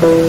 Thank